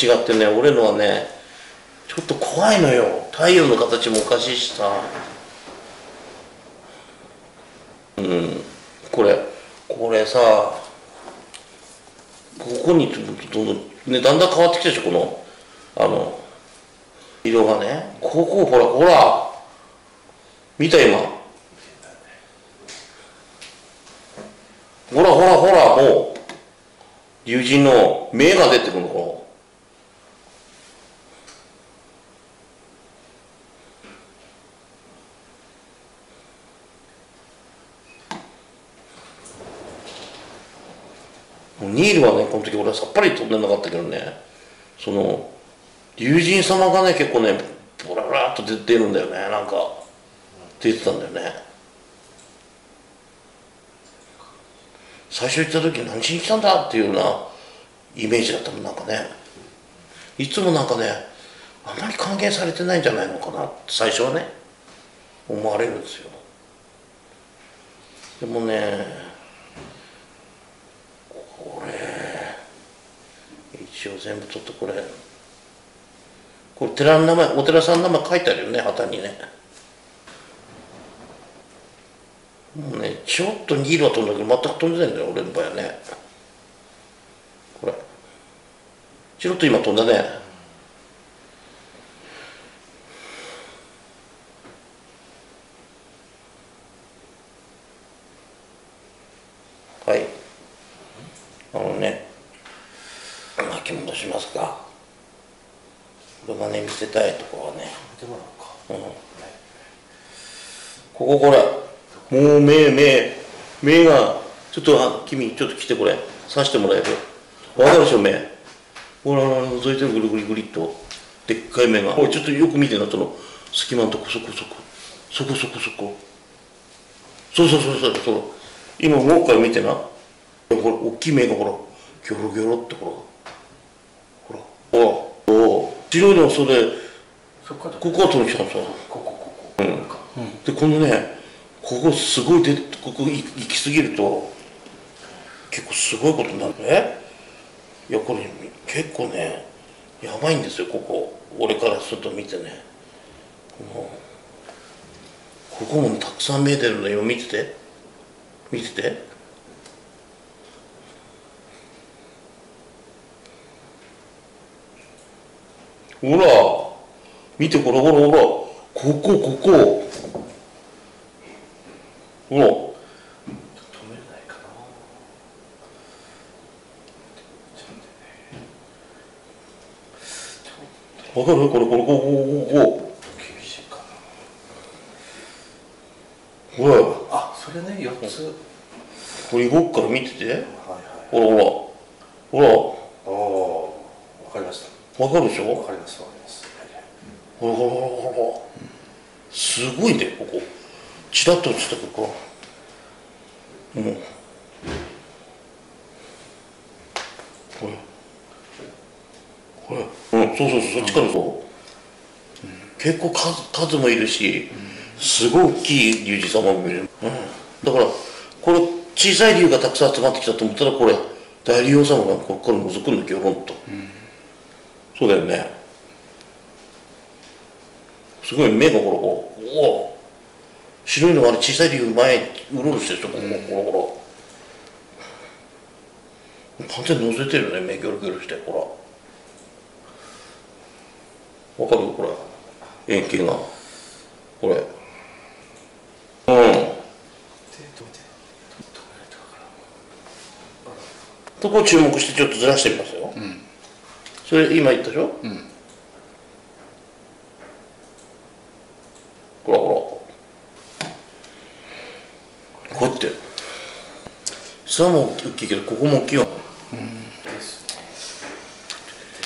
違ってね俺のはねちょっと怖いのよ。太陽の形もおかしいしさ。うん。これこれさここにどんどんねだんだん変わってきたでしょこのあの色がね。ここほらほら見た今。ほらほらほらもう友人の目が出てくるのこの。ニールはねこの時俺はさっぱり飛んでなかったけどねその友人様がね結構ねボラボラっと出てるんだよねなんか出てたんだよね。最初行った時何しに来たんだっていうようなイメージだったもんなんかね。いつもなんかねあまり還元されてないんじゃないのかな最初はね思われるんですよ。でもねこれ一応全部ちょっとこれ。これ寺の名前お寺さんの名前書いてあるよね旗にね。もうねちょっと2キロは飛んだけど全く飛んでないんだよ俺の場合はね。これ。ちょっと今飛んだね。はいあのね巻き戻しますかこれがね見せたいとこはね。見てもらおうん。こここれ。もう目目目がちょっとあ君ちょっと来てこれ。刺してもらえる？わかるでしょ目。ほらほら覗いてるぐるぐりぐりっと。でっかい目が。おいちょっとよく見てなその。隙間のとこそこそこ。そこそこそこ。そうそうそうそう。そう今もう一回見てな。これ大きい目がほらギョロギョロってほら。ほらほらお白いのそれそこからここは飛んできたのさここここ。うんでこのねここすごい出てここ行き過ぎると結構すごいことになるね。いやこれ結構ねやばいんですよここ。俺からすると見てね。ここもたくさん見えてるのよ見てて。見ててほら見てこれほらほらここここほら止めれないかなわかるこれこれここここ厳しいかなほらあそれね4つこれ動くから見ててはいはいほらほらほらわかるでしょ？わかりますわかりますほらほらほらほらすごいねここ。チラッと落ちたここうん。これ。これ。うん。そうそうそうそっちからそう、結構数数もいるしすごい大きい龍神様もいる、うん、だからこれ小さい龍がたくさん集まってきたと思ったらこれ大竜王様がここから覗くんだギョロンと、そうだよね。すごい目がほらこうおお白いのがあれ小さい竜前うろうろしてるでしょここほらほら完全に覗いてるよね目ギョロギョロしてほら。わかる？これ。円形が。これ。うん。とこを注目してちょっとずらしてみますよ、それ今言ったでしょ、ほらほら。こうやって。下も大きいけどここも大きいよ